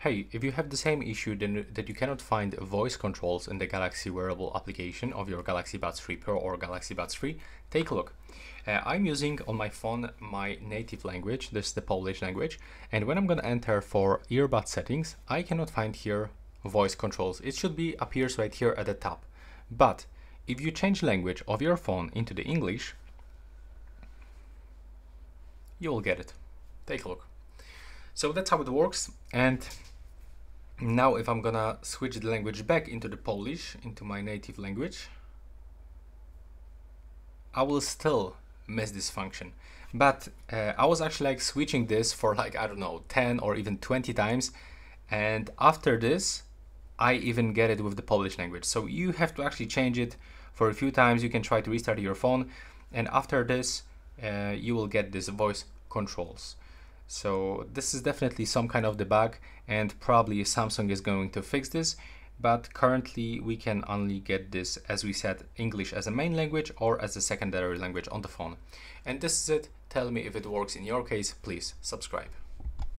Hey, if you have the same issue then, that you cannot find voice controls in the Galaxy wearable application of your Galaxy Buds 3 Pro or Galaxy Buds 3, take a look. Uh, I'm using on my phone my native language, this is the Polish language, and when I'm gonna enter for earbud settings, I cannot find here voice controls. It should be appears right here at the top. But if you change language of your phone into the English, you will get it. Take a look. So that's how it works and now if I'm gonna switch the language back into the Polish, into my native language, I will still miss this function. But uh, I was actually like switching this for like, I don't know, 10 or even 20 times. And after this, I even get it with the Polish language. So you have to actually change it for a few times. You can try to restart your phone. And after this, uh, you will get this voice controls. So this is definitely some kind of debug and probably Samsung is going to fix this. But currently we can only get this, as we said, English as a main language or as a secondary language on the phone. And this is it. Tell me if it works in your case, please subscribe.